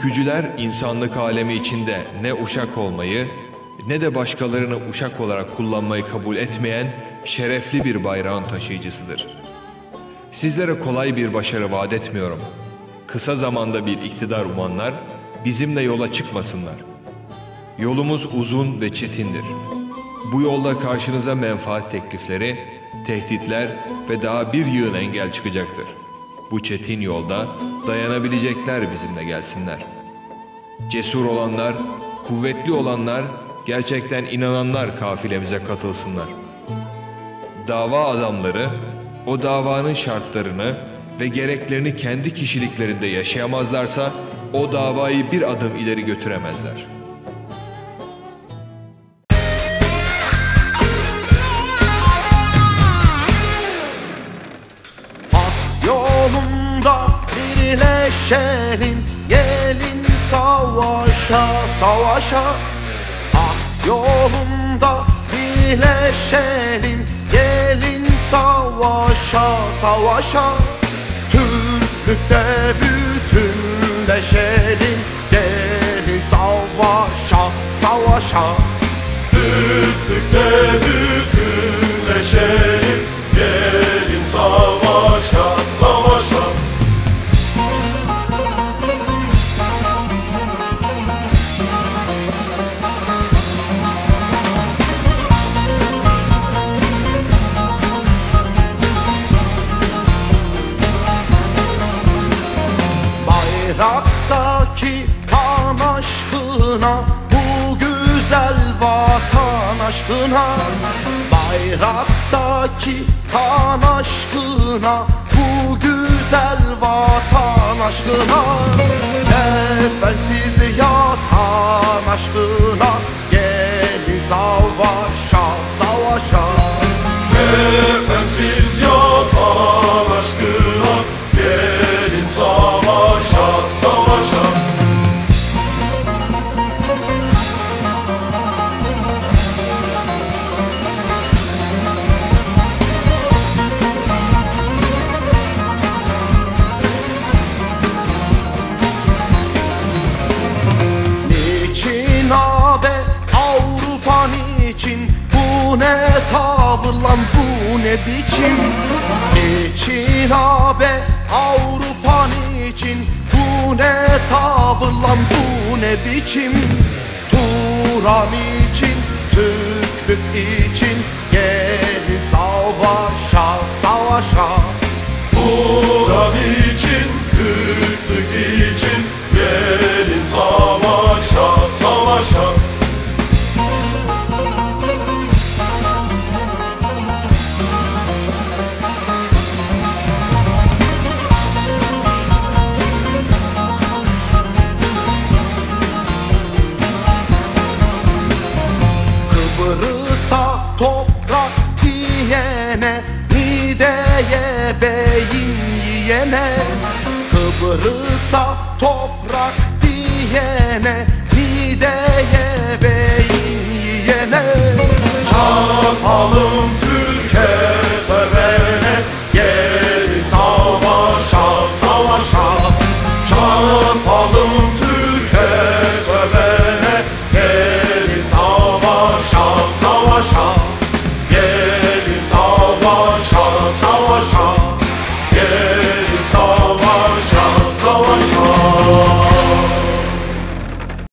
Ülkücüler insanlık alemi içinde ne uşak olmayı ne de başkalarını uşak olarak kullanmayı kabul etmeyen şerefli bir bayrağın taşıyıcısıdır. Sizlere kolay bir başarı vaat etmiyorum. Kısa zamanda bir iktidar umanlar bizimle yola çıkmasınlar. Yolumuz uzun ve çetindir. Bu yolda karşınıza menfaat teklifleri, tehditler ve daha bir yığın engel çıkacaktır. Bu çetin yolda dayanabilecekler bizimle gelsinler. Cesur olanlar, kuvvetli olanlar, gerçekten inananlar kafilemize katılsınlar. Dava adamları o davanın şartlarını ve gereklerini kendi kişiliklerinde yaşayamazlarsa o davayı bir adım ileri götüremezler. Birleşelim Gelin savaşa savaşa. Hak yolunda birleşelim Gelin savaşa savaşa. Türklükte bütünleşelim Gelin savaşa savaşa. Türklükte bütünleşelim aşkına Bu güzel vatan aşkına. Bayraktaki kan aşkına Bu güzel vatan aşkına. Kefensiz yatan aşkına tavır lan bu ne biçim Niçin abi Avrupa niçin Bu ne tavır lan bu ne biçim Turan için? Türklük için? Gelin savaşa savaşa. Buran Kıbrıs'a toprak diyene Mideye beyin yiyene Çarpalım Türkiye sevene Gelin savaşa savaşa. Çarpalım Türkiye sevene Gelin savaşa savaşa. Gelin savaşa savaşa